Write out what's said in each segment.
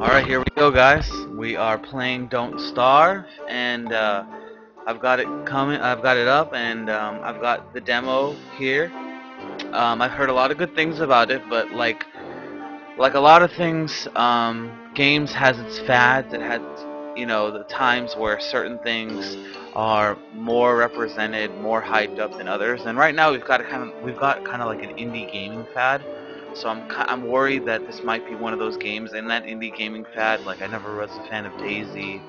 Alright, here we go guys. We are playing Don't Starve and uh, I've got it coming I've got it up and um, I've got the demo here. Um, I've heard a lot of good things about it, but like like a lot of things, um, games has its fads. It has you know the times where certain things are more represented, more hyped up than others. And right now we've got a kind of we've got kind of like an indie gaming fad so I'm I'm worried that this might be one of those games in that indie gaming fad. Like I never was a fan of DayZ,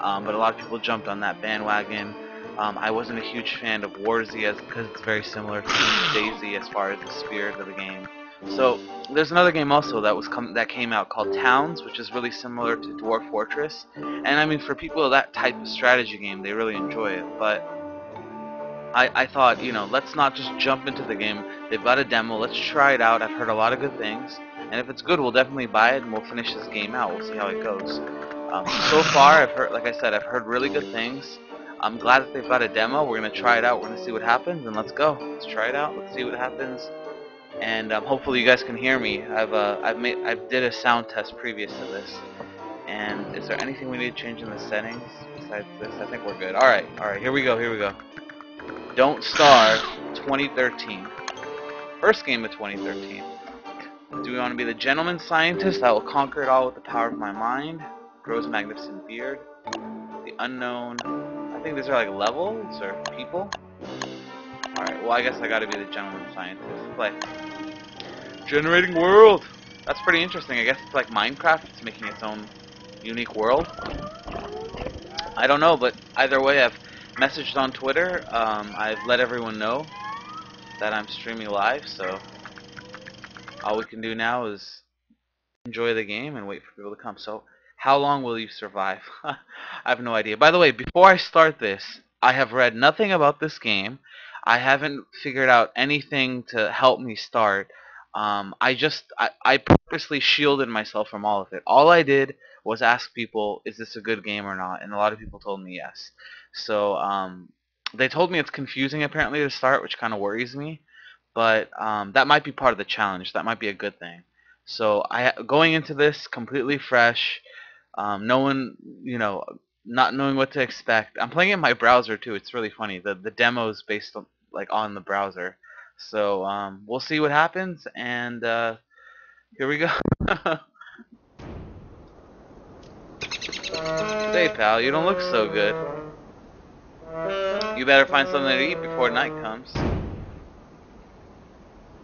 um, but a lot of people jumped on that bandwagon. Um, I wasn't a huge fan of WarZ because it's very similar to DayZ as far as the spirit of the game. So there's another game also that was that came out called Towns, which is really similar to Dwarf Fortress. And I mean, for people of that type of strategy game, they really enjoy it. But I, I thought, you know, let's not just jump into the game. They've got a demo. Let's try it out. I've heard a lot of good things. And if it's good, we'll definitely buy it and we'll finish this game out. We'll see how it goes. Um, so far, I've heard, like I said, I've heard really good things. I'm glad that they've got a demo. We're going to try it out. We're going to see what happens. And let's go. Let's try it out. Let's see what happens. And um, hopefully you guys can hear me. I've uh, I've made I did a sound test previous to this. And is there anything we need to change in the settings besides this? I think we're good. All right, all right. Here we go. Here we go. Don't Starve 2013. First game of 2013. Do we want to be the gentleman scientist that will conquer it all with the power of my mind? Grows magnificent beard. The unknown. I think these are like levels or people. Alright, well I guess I gotta be the gentleman scientist. Play. Generating world! That's pretty interesting. I guess it's like Minecraft. It's making its own unique world. I don't know, but either way I've messaged on Twitter. Um, I've let everyone know that I'm streaming live, so all we can do now is enjoy the game and wait for people to come. So, how long will you survive? I have no idea. By the way, before I start this, I have read nothing about this game. I haven't figured out anything to help me start. Um, I just I, I purposely shielded myself from all of it. All I did was ask people, is this a good game or not? And a lot of people told me yes. So um, they told me it's confusing apparently to start, which kind of worries me. But um, that might be part of the challenge. That might be a good thing. So I going into this completely fresh, um, no one, you know, not knowing what to expect. I'm playing in my browser too. It's really funny. The the demo is based on, like on the browser. So um, we'll see what happens, and uh, here we go. Hey pal, you don't look so good. You better find something to eat before night comes.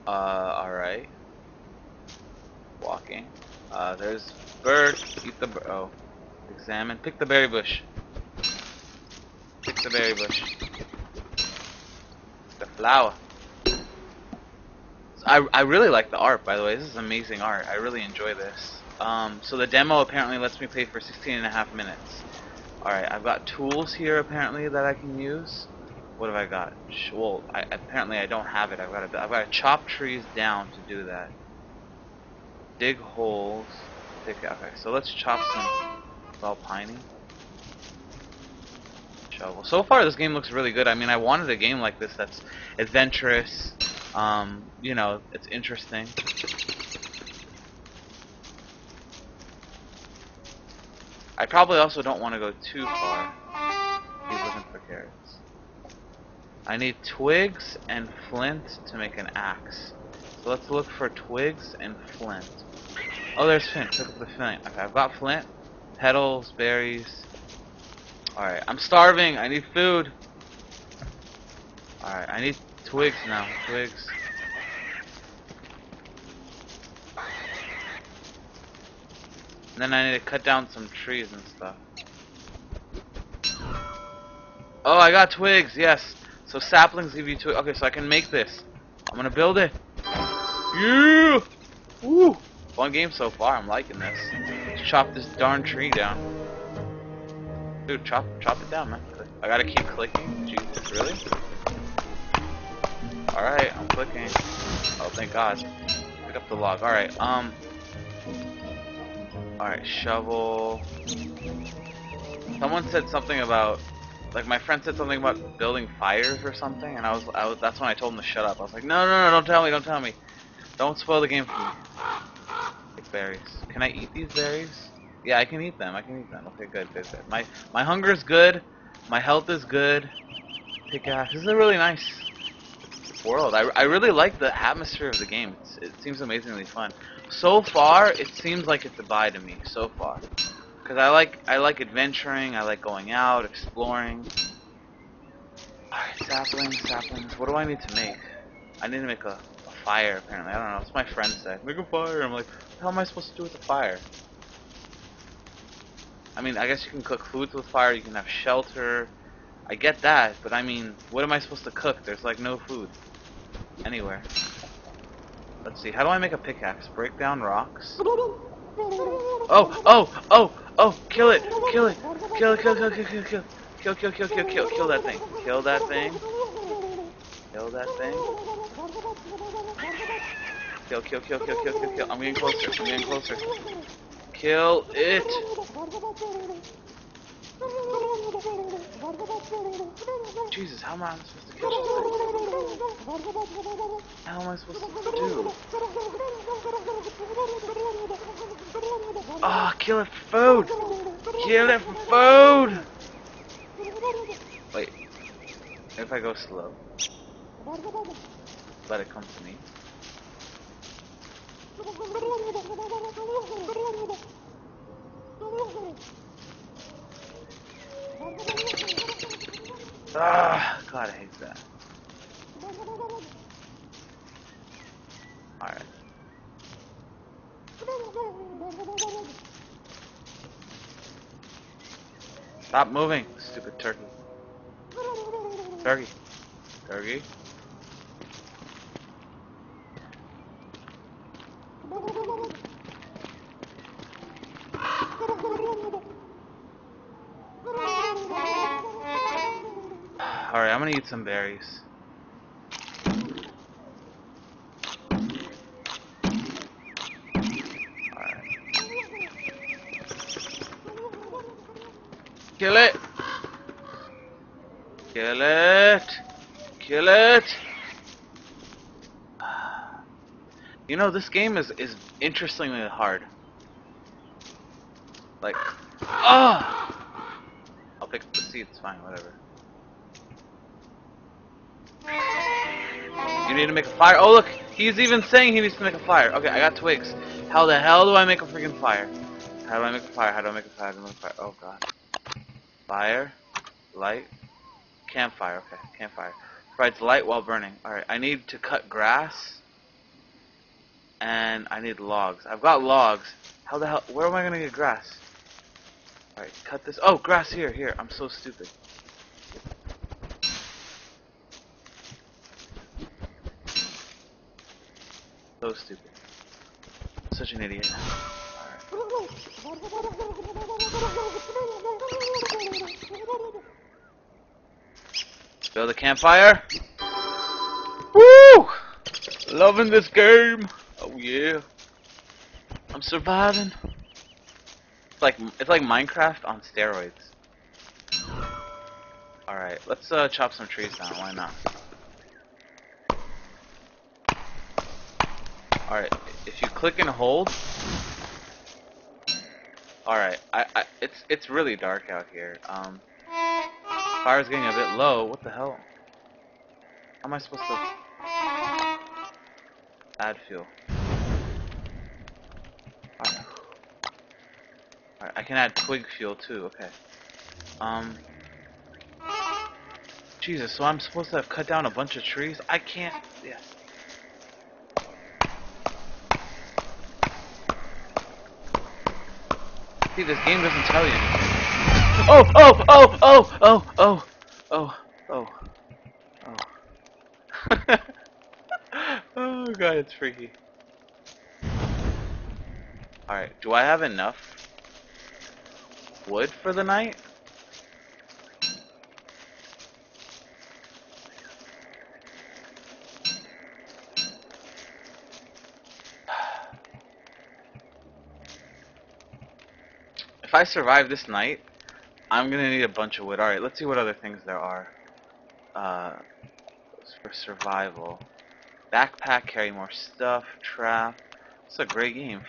Uh, alright. Walking. Uh, there's bird. Eat the bird. Oh. Examine. Pick the berry bush. Pick the berry bush. The flower. I, I really like the art, by the way. This is amazing art. I really enjoy this. Um, so the demo apparently lets me play for 16 and a half minutes. Alright, I've got tools here apparently that I can use. What have I got? Well, I, apparently I don't have it. I've got to I've got to chop trees down to do that. Dig holes. Pick, okay, so let's chop some well pining. Shovel. So far this game looks really good. I mean, I wanted a game like this that's adventurous. Um, you know, it's interesting. I probably also don't want to go too far. He's looking for carrots. I need twigs and flint to make an axe. So let's look for twigs and flint. Oh, there's flint. Pick up the flint. Okay, I've got flint, petals, berries. Alright, I'm starving. I need food. Alright, I need twigs now. Twigs. And then I need to cut down some trees and stuff. Oh, I got twigs, yes. So saplings give you twigs. Okay, so I can make this. I'm gonna build it. Yeah! Woo! Fun game so far, I'm liking this. Let's chop this darn tree down. Dude, chop chop it down, man. I gotta keep clicking. Jesus, really? Alright, I'm clicking. Oh, thank God. Pick up the log. Alright, um... Alright, shovel. Someone said something about, like my friend said something about building fires or something, and I was, I was, that's when I told him to shut up. I was like, no, no, no, don't tell me, don't tell me. Don't spoil the game for me. Take berries. Can I eat these berries? Yeah, I can eat them. I can eat them. Okay, good, good, good. My my hunger is good. My health is good. Pickaxe. This is a really nice world. I, I really like the atmosphere of the game. It's, it seems amazingly fun. So far, it seems like it's a buy to me. So far, because I like I like adventuring. I like going out, exploring. Alright, saplings, saplings. What do I need to make? I need to make a, a fire. Apparently, I don't know. It's my friend said. Make a fire. I'm like, hell am I supposed to do with a fire? I mean, I guess you can cook foods with fire. You can have shelter. I get that, but I mean, what am I supposed to cook? There's like no food anywhere. Let's see. How do I make a pickaxe? Break down rocks. Oh, oh, oh, oh! Kill it! Kill it! Kill it! Kill, kill, kill, kill, kill! Kill, kill, kill, kill, kill, kill that thing! Kill that thing! Kill that thing! Kill, kill, kill, kill, kill, kill, kill! I'm getting closer. I'm getting closer. Kill it! Jesus, how am I supposed to kill this? How am I supposed to do? Ah, oh, kill it for food! Kill it for food! Wait. If I go slow. Let it come to me. Ah, God, I hate that. Alright. Stop moving, stupid turkey. Turkey. Turkey. Eat some berries. Kill it! Kill it! Kill it! You know, this game is, is interestingly hard. Like, ah! I'll pick the seeds, fine, whatever. You need to make a fire. Oh, look, he's even saying he needs to make a fire. Okay, I got twigs. How the hell do I make a freaking fire? How do I make a fire? How do I make a fire? How do I make a fire? Oh, God. Fire, light, campfire. Okay, campfire. Provides light while burning. Alright, I need to cut grass. And I need logs. I've got logs. How the hell? Where am I going to get grass? Alright, cut this. Oh, grass here, here. I'm so stupid. So stupid. Such an idiot. Build a campfire. Woo! Loving this game. Oh yeah. I'm surviving. It's like it's like Minecraft on steroids. All right, let's uh, chop some trees down. Why not? Alright, if you click and hold. Alright, I, I, it's it's really dark out here. Um, fire's getting a bit low. What the hell? How am I supposed to add fuel? Alright. Alright, I can add twig fuel too. Okay. Um. Jesus, so I'm supposed to have cut down a bunch of trees? I can't. Yeah. See, this game doesn't tell you. Oh, oh, oh, oh, oh, oh, oh, oh, oh. oh god, it's freaky. Alright, do I have enough wood for the night? I survive this night, I'm gonna need a bunch of wood. Alright, let's see what other things there are. Uh, for survival. Backpack, carry more stuff, trap. It's a great game.